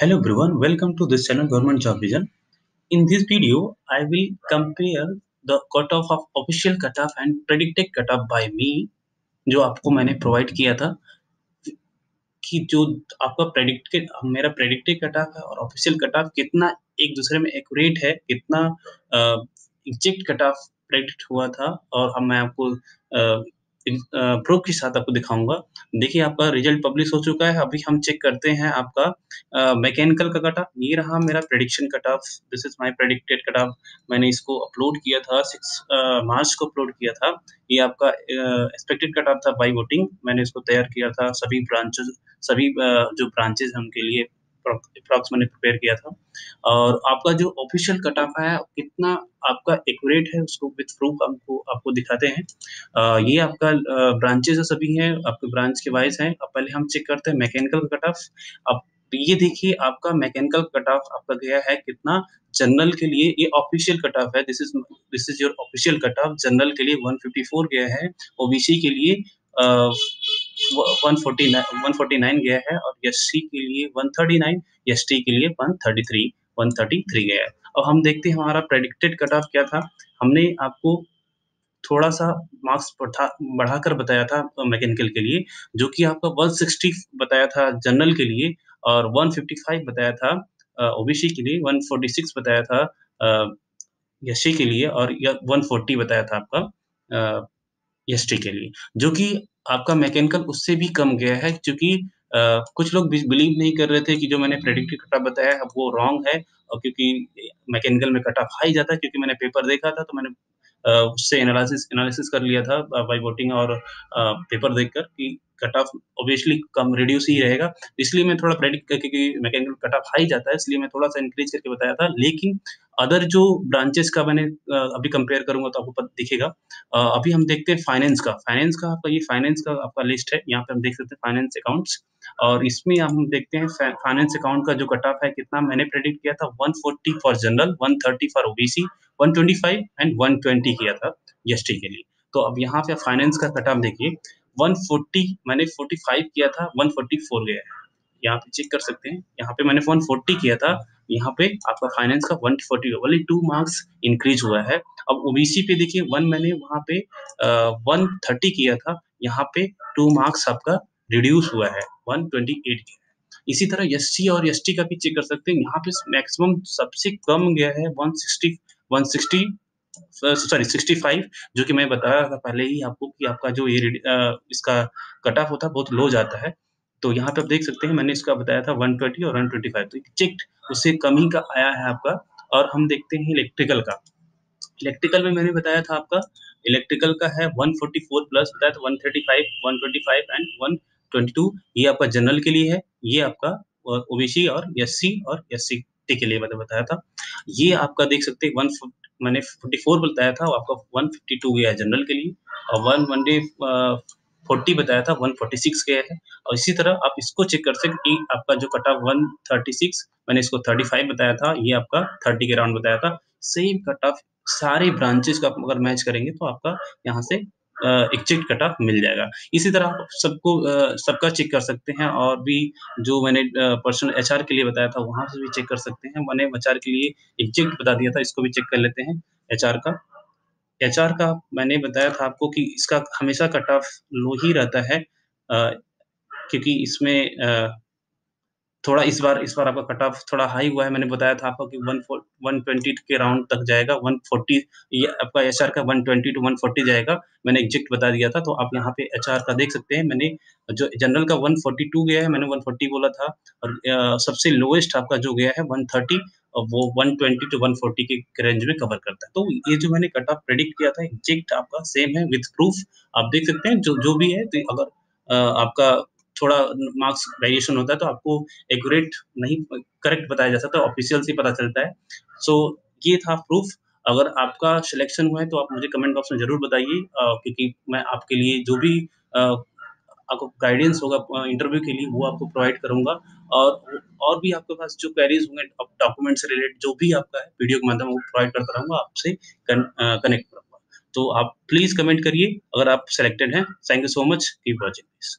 Hello everyone, welcome to this channel Government Job Vision. In this video, I will compare the cutoff of official cutoff and predicted cutoff by me जो आपको मैंने provide किया था कि जो आपका predict मेरा प्रेडिक्टेड कटऑफ है और ऑफिशियल कटऑफ कितना एक दूसरे में एक्यूरेट है कितना एग्जैक्ट कटऑफ प्रेडिक्ट हुआ था और अब मैं आपको प्रूफ के साथ आपको दिखाऊँगा। देखिए, आपका रिज़ल्ट पब्लिश हो चुका है। अभी हम चेक करते हैं आपका मैकेनिकल का कट ये रहा मेरा prediction cut off this is my predicted cut off मैंने इसको अपलोड किया था सिक्स मार्च को अपलोड किया था। ये आपका एक्सपेक्टेड कट ऑफ़ था बाई वोटिंग मैंने इसको तैयार किया था सभी ब्रांचेस सभी जो ब्रांचेज उनके लिए। अप्रॉक्स मैंने प्रिपेयर किया था। और आपका जो ऑफिशियल कट ऑफ़ है कितना आपका एक्यूरेट है उसको विथ प्रूफ आपको आपको दिखाते हैं। आ, ये आपका ब्रांचेस सभी हैं आपके ब्रांच के वाइज हैं। अब पहले हम चेक करते हैं मैकेनिकल कट ऑफ़ अब ये देखिए आपका मैकेनिकल कट ऑफ़ आपका गया है कितना? जनरल के लिए ये ऑफिशियल कट ऑफ़ है। This is this is your official cut off general के लिए 154 गया है। ओबीसी के लिए वन फोर्टी नाइन गया है और एस सी के लिए one thirty nine S T के लिए one thirty three, one thirty three गया है। अब हम देखते हैं हमारा प्रेडिक्टेड कट ऑफ़ क्या था। हमने आपको थोड़ा सा मार्क्स बढ़ाकर बताया था मैकेनिकल के लिए, जो कि आपका 160 बताया था जनरल के लिए और 155 बताया था ओबीसी के लिए 146 बताया था एस के लिए और 140 बताया था आपका एस के लिए, जो कि आपका मैकेनिकल उससे भी कम गया है, क्योंकि कुछ लोग बिलीव नहीं कर रहे थे कि जो मैंने प्रेडिक्टिव कट बताया है वो रॉन्ग है, और क्योंकि मैकेनिकल में कट ऑफ़ हाई जाता है, क्योंकि मैंने पेपर देखा था तो मैंने उससे एनालिसिस एनालिसिस कर लिया था बाई वोटिंग और पेपर देखकर कि कट ऑफ़ ऑब्वियसली कम रिड्यूस ही रहेगा। इसलिए मैं थोड़ा प्रेडिक्ट क्योंकि मैकेनिकल कट ऑफ़ हाई जाता है, इसलिए मैं थोड़ा सा इंक्रीज करके बताया था, लेकिन अदर जो ब्रांचेस का मैंने अभी कंपेयर करूँगा तो आपको दिखेगा। अभी हम देखते हैं फाइनेंस का। फाइनेंस का आपका ये फाइनेंस का आपका लिस्ट है। यहाँ पे हम देख सकते हैं फाइनेंस अकाउंट्स और इसमें हम देखते हैं फाइनेंस अकाउंट का जो कट ऑफ़ है कितना मैंने प्रेडिक्ट किया था? 140 for general 130 for OBC 125 and 120 किया था एसटी के लिए। तो अब यहाँ पे फाइनेंस का कट ऑफ़ देखिए 140 मैंने 45 किया था 144 गया है। यहाँ पे चेक कर सकते हैं। यहाँ पे मैंने 140 किया था। यहाँ पे आपका फाइनेंस का 140 ओनली टू मार्क्स इंक्रीज हुआ है। अब ओबीसी पे देखिए वन मैंने वहाँ पे वन थर्टी किया था, यहाँ पे टू मार्क्स आपका रिड्यूस हुआ है वन ट्वेंटी एट किया इसी तरह एससी और एसटी का भी चेक कर सकते हैं। यहाँ पे मैक्सिमम सबसे कम गया है one sixty one sixty sorry sixty five जो कि मैं बताया था पहले ही आपको कि आपका जो ये इसका कट ऑफ़ होता है, बहुत लो जाता है। तो यहाँ पे आप देख सकते हैं, मैंने इसका बताया था 120 और 125 तो चेक उससे कम ही का आया है आपका, और हम देखते हैं इलेक्ट्रिकल का। इलेक्ट्रिकल में मैंने बताया था आपका इलेक्ट्रिकल का है 144 प्लस बताया था 135 125 एंड 122 ये आपका जनरल के लिए है, ये आपका ओबीसी और एससी और एस के लिए मैंने बताया था। ये आपका देख सकते हैं वन मैंने 44 बताया था आपका 152 गया जनरल के लिए। और वन वन फोर्टी बताया था, वन फोर्टी सिक्स गया है। और इसी तरह आप इसको चेक कर सकते कि आपका जो cut off one thirty six, मैंने इसको थर्टी फाइव बताया था, ये आपका थर्टी के राउंड बताया था। सेम कट ऑफ़ सारे ब्रांचेस का अगर मैच करेंगे तो आपका यहाँ से एग्जैक्ट कट ऑफ़ मिल जाएगा। इसी तरह आप सबको सबका चेक कर सकते हैं और भी जो मैंने पर्सनल एच के लिए बताया था वहाँ से भी चेक कर सकते हैं। मैंने एच के लिए एग्जैक्ट बता दिया था, इसको भी चेक कर लेते हैं एचआर का। एचआर का मैंने बताया था आपको कि इसका हमेशा कट ऑफ़ लो ही रहता है क्योंकि इसमें थोड़ा इस बार इस बार आपका कट ऑफ़ थोड़ा हाई हुआ है। मैंने बताया था आपको कि वन वन ट्वेंटी के राउंड तक जाएगा। वन फोर्टी आपका एचआर का one twenty to one forty जाएगा। मैंने एग्जेक्ट बता दिया था तो आप यहाँ पे एचआर का देख सकते हैं। मैंने जो जनरल का वन फोर्टी टू गया है मैंने वन फोर्टी बोला था। और आ, सबसे लोएस्ट आपका जो गया है वन थर्टी वो 120 टू 140 के रेंज में कवर करता है। तो ये जो मैंने कट ऑफ़ प्रेडिक्ट किया था एग्जैक्ट आपका सेम है विथ प्रूफ आप देख सकते हैं जो जो भी है तो अगर आपका थोड़ा मार्क्स वेरिएशन होता है तो आपको एक्यूरेट नहीं करेक्ट बताया जा सकता ऑफिशियल से पता चलता है। सो so, ये था प्रूफ अगर आपका सिलेक्शन हुआ है तो आप मुझे कमेंट बॉक्स में ज़रूर बताइए क्योंकि मैं आपके लिए जो भी आ, आपको गाइडेंस होगा इंटरव्यू के लिए वो आपको प्रोवाइड करूँगा। और और भी आपके पास जो क्वेरीज होंगे डॉक्यूमेंट से रिलेटेड जो भी आपका है वीडियो के माध्यम वो प्रोवाइड करता रहूँगा आपसे कनेक्ट करूँगा। तो आप प्लीज़ कमेंट करिए अगर आप सिलेक्टेड हैं। Thank you so much keep watching this